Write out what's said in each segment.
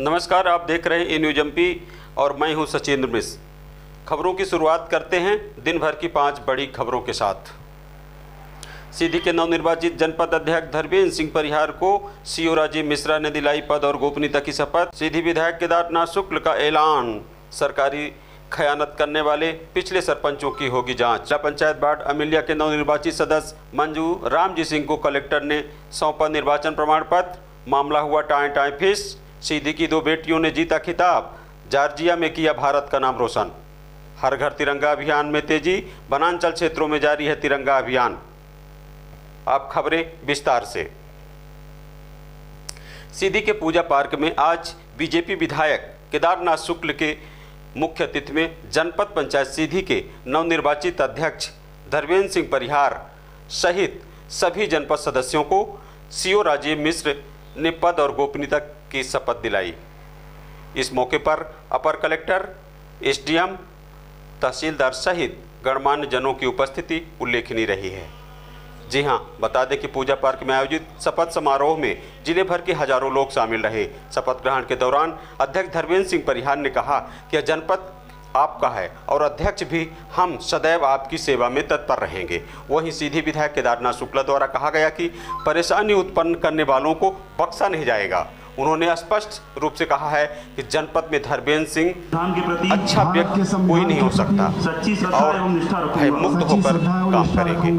नमस्कार, आप देख रहे हैं ए न्यूज़ एमपी और मैं हूँ सचिंद्र मिश्र खबरों की शुरुआत करते हैं दिन भर की पाँच बड़ी खबरों के साथ। सीधी के नवनिर्वाचित जनपद अध्यक्ष धर्मेंद्र सिंह परिहार को सीओ राजीव मिश्रा ने दिलाई पद और गोपनीयता की शपथ। सीधी विधायक केदारनाथ शुक्ल का ऐलान। सरकारी खयानत करने वाले पिछले सरपंचों की होगी जाँच। जिला पंचायत वार्ड अमिलिया के नवनिर्वाचित सदस्य मंजू रामजी सिंह को कलेक्टर ने सौंपा निर्वाचन प्रमाण पत्र मामला हुआ टाए टाए फ़िश सीधी की दो बेटियों ने जीता खिताब। जार्जिया में किया भारत का नाम रोशन। हर घर तिरंगा अभियान में तेज़ी, वनांचल क्षेत्रों में जारी है तिरंगा अभियान। आप खबरें विस्तार से। सीधी के पूजा पार्क में आज बीजेपी विधायक केदारनाथ शुक्ल के मुख्य अतिथि में जनपद पंचायत सीधी के नवनिर्वाचित अध्यक्ष धर्मेंद्र सिंह परिहार सहित सभी जनपद सदस्यों को सीओ राजीव मिश्र ने पद और गोपनीयता की शपथ दिलाई। इस मौके पर अपर कलेक्टर, एसडीएम, तहसीलदार सहित गणमान्य जनों की उपस्थिति उल्लेखनीय रही है। जी हाँ, बता दें कि पूजा पार्क में आयोजित शपथ समारोह में ज़िले भर के हज़ारों लोग शामिल रहे। शपथ ग्रहण के दौरान अध्यक्ष धर्मेंद्र सिंह परिहार ने कहा कि यह जनपद आपका है और अध्यक्ष भी हम सदैव आपकी सेवा में तत्पर रहेंगे। वहीं सीधी विधायक केदारनाथ शुक्ला द्वारा कहा गया कि परेशानी उत्पन्न करने वालों को बख्शा नहीं जाएगा। उन्होंने स्पष्ट रूप से कहा है कि जनपद में धर्मेंद्र सिंह संविधान के प्रति अच्छा व्यक्ति कोई नहीं हो सकता। सच्ची और एवं निष्ठा रखूँगा। भय मुक्त होकर काम करेंगे।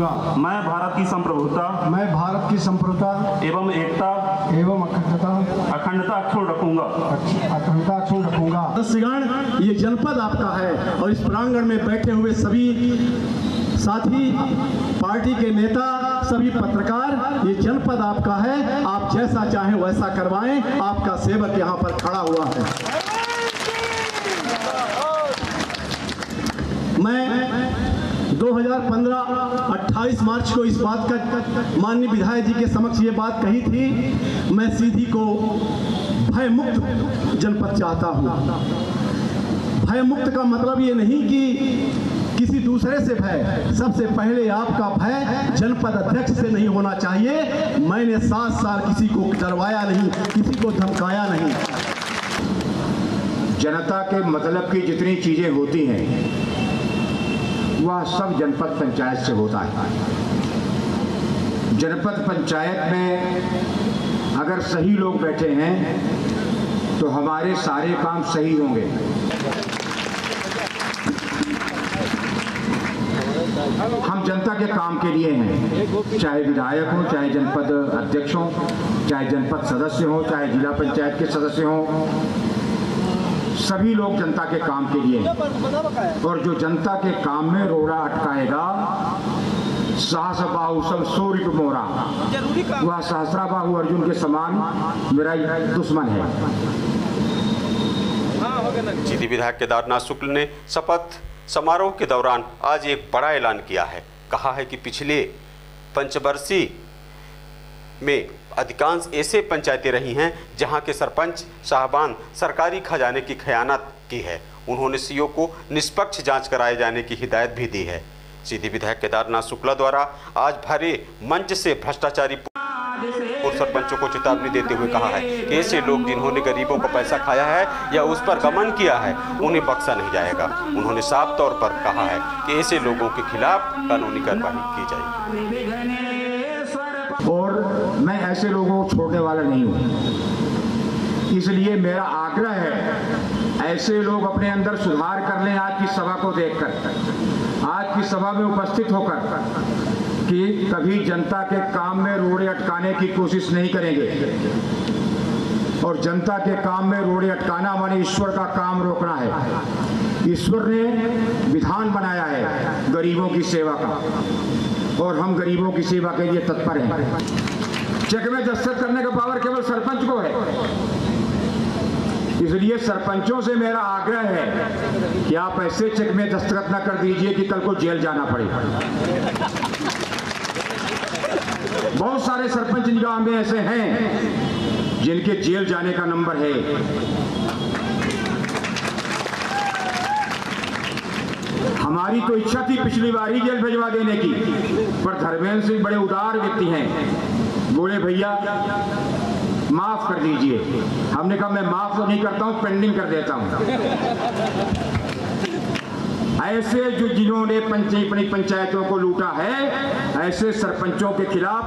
मैं भारत की संप्रभुता मैं भारत की संप्रभुता एवं एकता एवं अखंडता अखंडता अक्षुण रखूँगा। अखंडता अक्षुण रखूँगा। सदस्यगण ये जनपद आपका है और इस प्रांगण में बैठे हुए सभी साथी पार्टी के नेता सभी पत्रकार, ये जनपद आपका है। आप जैसा चाहें वैसा करवाएँ। आपका सेवक यहाँ पर खड़ा हुआ है। मैं 2015 28 मार्च को इस बात का माननीय विधायक जी के समक्ष ये बात कही थी। मैं सीधी को भय मुक्त जनपद चाहता हूँ। भय मुक्त का मतलब ये नहीं कि किसी दूसरे से भय। सबसे पहले आपका भय जनपद अध्यक्ष से नहीं होना चाहिए। मैंने सात साल किसी को डरवाया नहीं, किसी को धमकाया नहीं। जनता के मतलब की जितनी चीज़ें होती हैं, वह सब जनपद पंचायत से होता है। जनपद पंचायत में अगर सही लोग बैठे हैं तो हमारे सारे काम सही होंगे। हम जनता के काम के लिए हैं। चाहे विधायक हो, चाहे जनपद अध्यक्ष हो, चाहे जनपद सदस्य हो, चाहे जिला पंचायत के सदस्य हो, सभी लोग जनता के काम के लिए हैं। और जो जनता के काम में रोड़ा अटकाएगा साहस बाहु सब सूर्य मोरा। वह सहस्रा बाहु अर्जुन के समान मेरा दुश्मन है। सीधी विधायक केदारनाथ शुक्ल ने शपथ समारोह के दौरान आज एक बड़ा ऐलान किया है। कहा है कि पिछले पंचवर्षीय में अधिकांश ऐसे पंचायतें रही हैं जहाँ के सरपंच साहबान सरकारी खजाने की खयानत की है। उन्होंने सीओ को निष्पक्ष जाँच कराए जाने की हिदायत भी दी है। सीधी विधायक केदारनाथ शुक्ला द्वारा आज भरे मंच से भ्रष्टाचारी सरपंचों को चेतावनी देते हुए कहा है कि ऐसे लोग जिन्होंने गरीबों का पैसा खाया है या उस पर गमन किया है, उन्हें बख्शा नहीं जाएगा। उन्होंने साफ़ तौर पर कहा है कि ऐसे लोगों के खिलाफ कानूनी कार्रवाई की जाएगी। और मैं ऐसे लोगों को छोड़ने वाला नहीं हूँ। इसलिए मेरा आग्रह है, ऐसे लोग अपने अंदर सुधार कर लें आज की सभा को देखकर, आज की सभा में उपस्थित होकर। कि कभी जनता के काम में रोड़े अटकाने की कोशिश नहीं करेंगे। और जनता के काम में रोड़े अटकाना माने ईश्वर का काम रोकना है। ईश्वर ने विधान बनाया है गरीबों की सेवा का। और हम गरीबों की सेवा के लिए तत्पर हैं। चेक में दस्तखत करने का पावर केवल सरपंच को है। इसलिए सरपंचों से मेरा आग्रह है कि आप ऐसे चेक में दस्तखत न कर दीजिए कि कल को जेल जाना पड़े। बहुत सारे सरपंच निगाह में ऐसे हैं, जिनके जेल जाने का नंबर है। हमारी तो इच्छा थी पिछली बार ही जेल भिजवा देने की, पर धर्मेंद्र सिंह बड़े उदार व्यक्ति हैं। बोले, भैया, माफ़ कर दीजिए। हमने कहा, मैं माफ़ तो नहीं करता हूँ पेंडिंग कर देता हूँ। ऐसे जो जिन्होंने पंच, अपनी पंचायतों को लूटा है, ऐसे सरपंचों के खिलाफ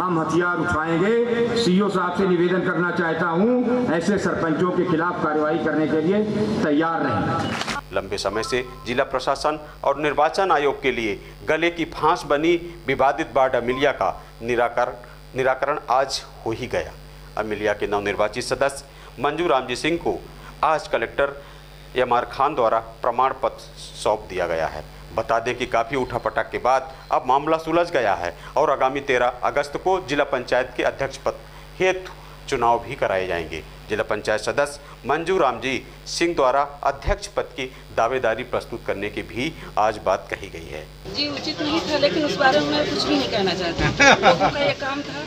हम हथियार उठाएँगे। सीओ साहब से निवेदन करना चाहता हूँ, ऐसे सरपंचों के खिलाफ कार्रवाई करने के लिए तैयार रहें। लंबे समय से जिला प्रशासन और निर्वाचन आयोग के लिए गले की फांस बनी विवादित बाढ़ अमिलिया का निराकरण निराकरण आज हो ही गया। अमिलिया के नवनिर्वाचित सदस्य मंजू रामजी सिंह को आज कलेक्टर एम आर खान द्वारा प्रमाण पत्र सौंप दिया गया है। बता दें कि काफ़ी उठापटक के बाद अब मामला सुलझ गया है और आगामी 13 अगस्त को जिला पंचायत के अध्यक्ष पद हेतु चुनाव भी कराए जाएँगे। जिला पंचायत सदस्य मंजू राम जी सिंह द्वारा अध्यक्ष पद की दावेदारी प्रस्तुत करने की भी आज बात कही गई है। जी, उचित नहीं था, लेकिन उस बारे में कुछ भी नहीं कहना चाहती। ये काम था।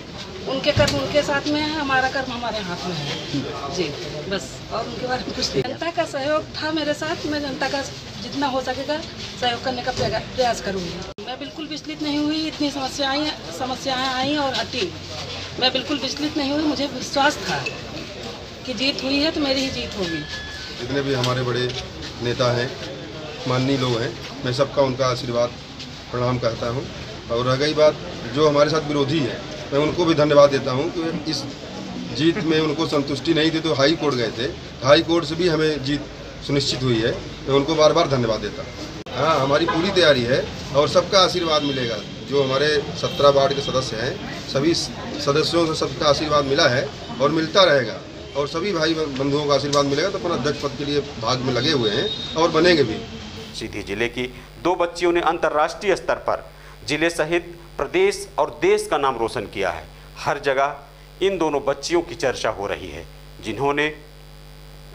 उनके कर्म उनके साथ में है, हमारा कर्म हमारे हाथ में है। जी, बस, और उनके बारे में कुछ जनता का सहयोग था मेरे साथ, मैं जनता का जितना हो सकेगा सहयोग करने का प्रयास करूँगी। मैं बिल्कुल विचलित नहीं हुई, इतनी समस्याएँ समस्याएँ आई और हटी। मैं बिल्कुल विचलित नहीं हुई, मुझे विश्वास था कि जीत हुई है तो मेरी ही जीत होगी। जितने भी हमारे बड़े नेता हैं, माननीय लोग हैं, मैं सबका उनका आशीर्वाद प्रणाम करता हूँ। और रह गई बात जो हमारे साथ विरोधी है मैं उनको भी धन्यवाद देता हूँ कि इस जीत में उनको संतुष्टि नहीं थी तो हाई कोर्ट गए थे। हाई कोर्ट से भी हमें जीत सुनिश्चित हुई है। मैं उनको बार बार धन्यवाद देता हूँ। हाँ हमारी पूरी तैयारी है और सबका आशीर्वाद मिलेगा। जो हमारे सत्रह वार्ड के सदस्य हैं, सभी सदस्यों से सबका आशीर्वाद मिला है और मिलता रहेगा। और सभी भाई बंधुओं का आशीर्वाद मिलेगा तो अपना अध्यक्ष पद के लिए भाग में लगे हुए हैं और बनेंगे भी। सीधी ज़िले की दो बच्चियों ने अंतर्राष्ट्रीय स्तर पर, ज़िले सहित प्रदेश और देश का नाम रोशन किया है। हर जगह इन दोनों बच्चियों की चर्चा हो रही है, जिन्होंने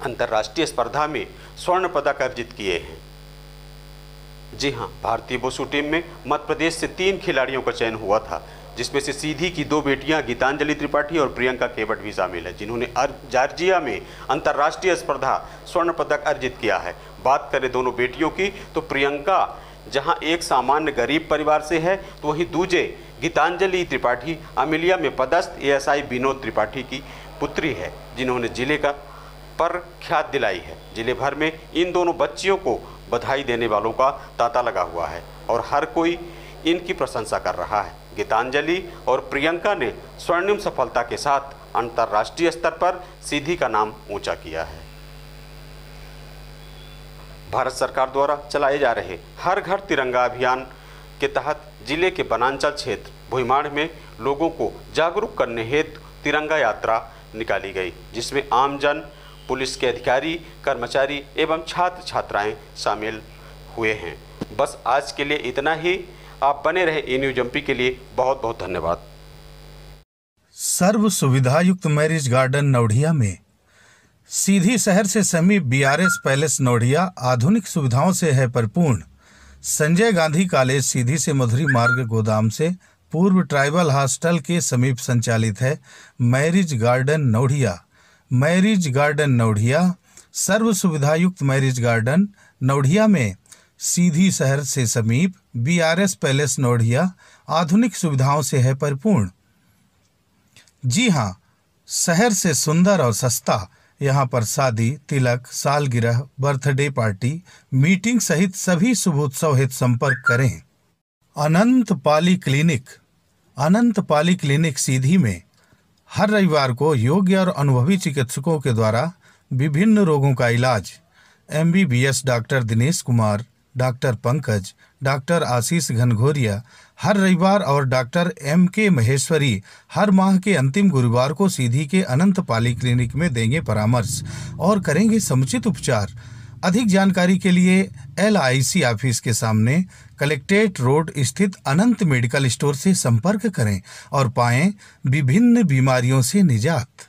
अंतर्राष्ट्रीय स्पर्धा में स्वर्ण पदक अर्जित किए हैं। जी हाँ भारतीय वुशु टीम में मध्य प्रदेश से तीन खिलाड़ियों का चयन हुआ था, जिसमें से सीधी की दो बेटियाँ गीतांजलि त्रिपाठी और प्रियंका केवट भी शामिल है, जिन्होंने जॉर्जिया में अंतर्राष्ट्रीय स्पर्धा स्वर्ण पदक अर्जित किया है। बात करें दोनों बेटियों की तो प्रियंका जहाँ एक सामान्य गरीब परिवार से है तो वहीं दूजे गीतांजलि त्रिपाठी, अमिलिया में पदस्थ एएसआई विनोद त्रिपाठी की पुत्री है, जिन्होंने ज़िले का पर ख्यात दिलाई है। ज़िले भर में इन दोनों बच्चियों को बधाई देने वालों का तांता लगा हुआ है और हर कोई इनकी प्रशंसा कर रहा है। गीतांजलि और प्रियंका ने स्वर्णिम सफलता के साथ अंतर्राष्ट्रीय स्तर पर सीधी का नाम ऊँचा किया है। भारत सरकार द्वारा चलाए जा रहे हर घर तिरंगा अभियान के तहत ज़िले के बनांचल क्षेत्र भुईमाड़ में लोगों को जागरूक करने हेतु तिरंगा यात्रा निकाली गई, जिसमें आमजन, पुलिस के अधिकारी, कर्मचारी एवं छात्र छात्राएँ शामिल हुए हैं। बस आज के लिए इतना ही। आप बने रहे ई न्यूज़ एमपी के लिए बहुत बहुत धन्यवाद। सर्व सुविधा युक्त मैरिज गार्डन नवढ़िया में सीधी शहर से समीप बीआरएस पैलेस नोढ़िया आधुनिक सुविधाओं से है परिपूर्ण। संजय गांधी कॉलेज सीधी से मधुरी मार्ग गोदाम से पूर्व ट्राइबल हॉस्टल के समीप संचालित है marriage garden Naudhiya marriage garden Naudhiya सर्व सुविधा युक्त मैरिज गार्डन नौढ़िया में सीधी शहर से समीप बीआरएस पैलेस नौढ़िया आधुनिक सुविधाओं से है परिपूर्ण। जी हाँ शहर से सुंदर और सस्ता यहाँ पर शादी, तिलक, सालगिरह, बर्थडे पार्टी, मीटिंग सहित सभी शुभ उत्सव हेतु संपर्क करें। अनंत पाली क्लिनिक। अनंत पाली क्लिनिक सीधी में हर रविवार को योग्य और अनुभवी चिकित्सकों के द्वारा विभिन्न रोगों का इलाज। MBBS doctor Dinesh Kumar, doctor Pankaj, doctor Ashish Ghanghoriya हर रविवार और डॉक्टर एम के महेश्वरी हर माह के अंतिम गुरुवार को सीधी के अनंत पाली क्लिनिक में देंगे परामर्श और करेंगे समुचित उपचार। अधिक जानकारी के लिए एलआईसी ऑफ़िस के सामने कलेक्ट्रेट रोड स्थित अनंत मेडिकल स्टोर से संपर्क करें और पाएँ विभिन्न बीमारियों से निजात।